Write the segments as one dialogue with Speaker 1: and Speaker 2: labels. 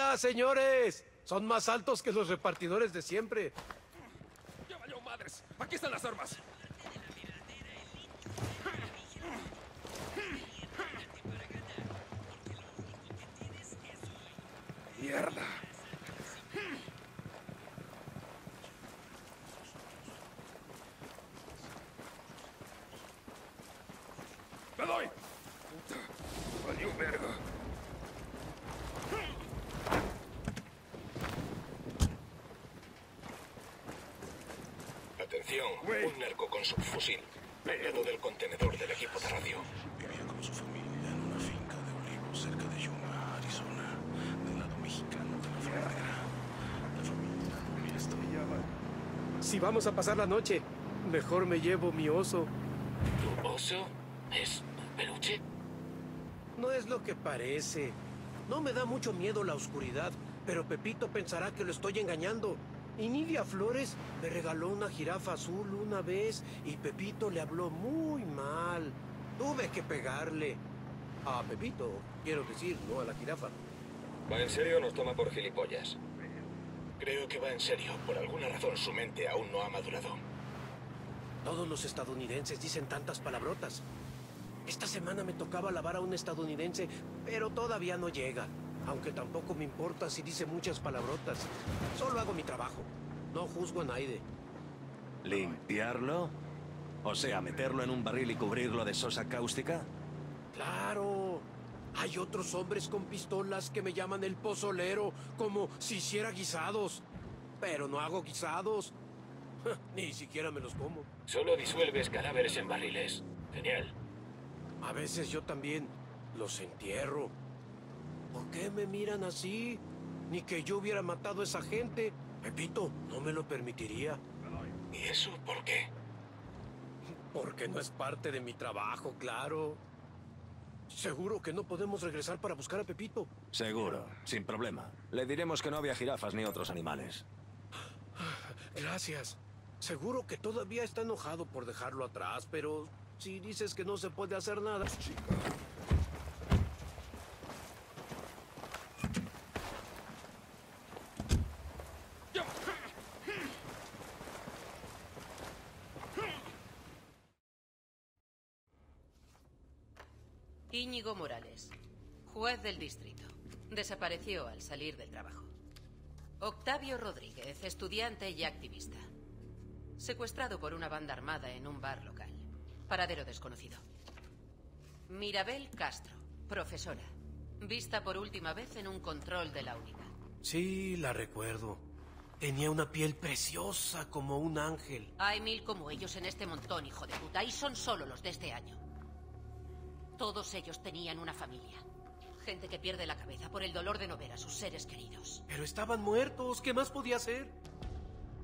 Speaker 1: ¡Ah, señores! Son más altos que los repartidores de siempre.
Speaker 2: ¡Ya valió madres! ¡Aquí están las armas! ¡Mierda! ¡Me doy! Puta, valió verga.
Speaker 3: Atención, un narco con subfusil. Al lado del contenedor del equipo de radio.
Speaker 4: Vivía con su familia en una finca de olivos cerca de Yuma, Arizona, del lado mexicano de la frontera. La familia había estado
Speaker 1: Si vamos a pasar la noche, mejor me llevo mi oso.
Speaker 3: ¿Tu oso es peluche?
Speaker 1: No es lo que parece. No me da mucho miedo la oscuridad, pero Pepito pensará que lo estoy engañando. Y Nidia Flores me regaló una jirafa azul una vez y Pepito le habló muy mal. Tuve que pegarle. A Pepito, quiero decir, no a la jirafa.
Speaker 3: ¿Va en serio o nos toma por gilipollas? Creo que va en serio. Por alguna razón su mente aún no ha madurado.
Speaker 1: Todos los estadounidenses dicen tantas palabrotas. Esta semana me tocaba lavar a un estadounidense, pero todavía no llega. Aunque tampoco me importa si dice muchas palabrotas. Solo hago mi trabajo. No juzgo a nadie.
Speaker 5: ¿Limpiarlo? O sea, meterlo en un barril y cubrirlo de sosa cáustica.
Speaker 1: Claro. Hay otros hombres con pistolas que me llaman el pozolero, como si hiciera guisados. Pero no hago guisados. Ni siquiera me los como.
Speaker 3: Solo disuelves cadáveres en barriles. Genial.
Speaker 1: A veces yo también los entierro. ¿Por qué me miran así? Ni que yo hubiera matado a esa gente. Pepito, no me lo permitiría.
Speaker 3: ¿Y eso por qué?
Speaker 1: Porque no es parte de mi trabajo, claro. Seguro que no podemos regresar para buscar a Pepito.
Speaker 5: Seguro, sin problema. Le diremos que no había jirafas ni otros animales.
Speaker 1: Gracias. Seguro que todavía está enojado por dejarlo atrás, pero si dices que no se puede hacer nada...
Speaker 6: Íñigo Morales, juez del distrito. Desapareció al salir del trabajo. Octavio Rodríguez, estudiante y activista. Secuestrado por una banda armada en un bar local. Paradero desconocido. Mirabel Castro, profesora. Vista por última vez en un control de la única.
Speaker 1: Sí, la recuerdo. Tenía una piel preciosa como un ángel.
Speaker 6: Hay mil como ellos en este montón, hijo de puta, y son solo los de este año. Todos ellos tenían una familia. Gente que pierde la cabeza por el dolor de no ver a sus seres queridos.
Speaker 1: Pero estaban muertos. ¿Qué más podía hacer?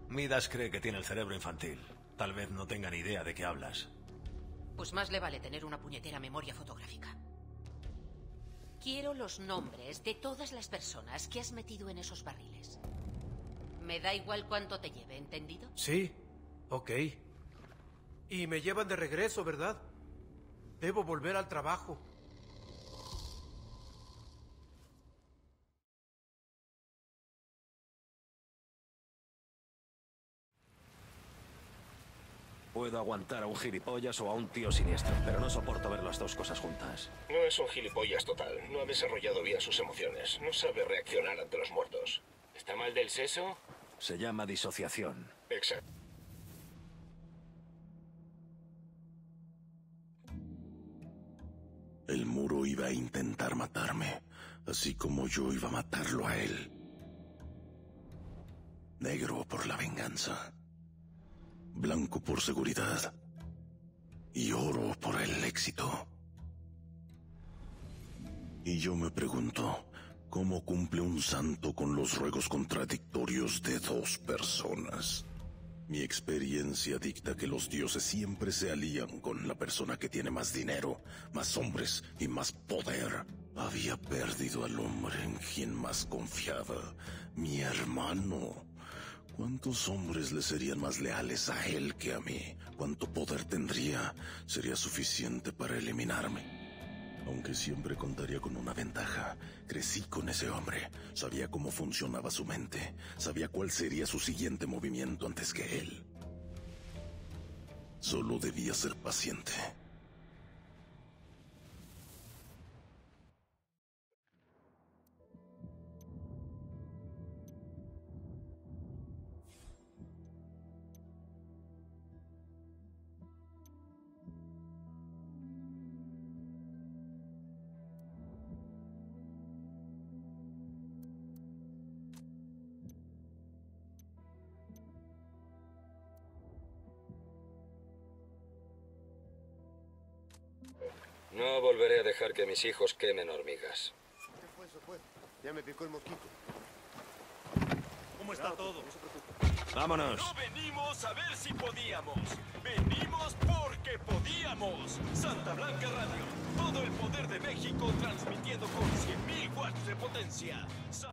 Speaker 4: Midas cree que tiene el cerebro infantil. Tal vez no tenga ni idea de qué hablas.
Speaker 6: Pues más le vale tener una puñetera memoria fotográfica. Quiero los nombres de todas las personas que has metido en esos barriles. Me da igual cuánto te lleve, ¿entendido?
Speaker 1: Sí. Ok. Y me llevan de regreso, ¿verdad? Debo volver al trabajo.
Speaker 5: Puedo aguantar a un gilipollas o a un tío siniestro, pero no soporto ver las dos cosas juntas.
Speaker 3: No es un gilipollas total. No ha desarrollado bien sus emociones. No sabe reaccionar ante los muertos. ¿Está mal del seso?
Speaker 5: Se llama disociación.
Speaker 3: Exacto.
Speaker 4: El muro iba a intentar matarme, así como yo iba a matarlo a él. Negro por la venganza, blanco por seguridad y oro por el éxito. Y yo me pregunto, ¿cómo cumple un santo con los ruegos contradictorios de dos personas? Mi experiencia dicta que los dioses siempre se alían con la persona que tiene más dinero, más hombres y más poder. Había perdido al hombre en quien más confiaba, mi hermano. ¿Cuántos hombres le serían más leales a él que a mí? ¿Cuánto poder tendría? ¿Sería suficiente para eliminarme? Aunque siempre contaría con una ventaja. Crecí con ese hombre. Sabía cómo funcionaba su mente. Sabía cuál sería su siguiente movimiento antes que él. Solo debía ser paciente.
Speaker 3: No volveré a dejar que mis hijos quemen hormigas.
Speaker 7: ¿Qué fue? Se fue. Ya me picó el mosquito.
Speaker 8: ¿Cómo está todo?
Speaker 5: Vámonos.
Speaker 8: No venimos a ver si podíamos. Venimos porque podíamos. Santa Blanca Radio. Todo el poder de México transmitiendo con 100.000 watts de potencia. Sa-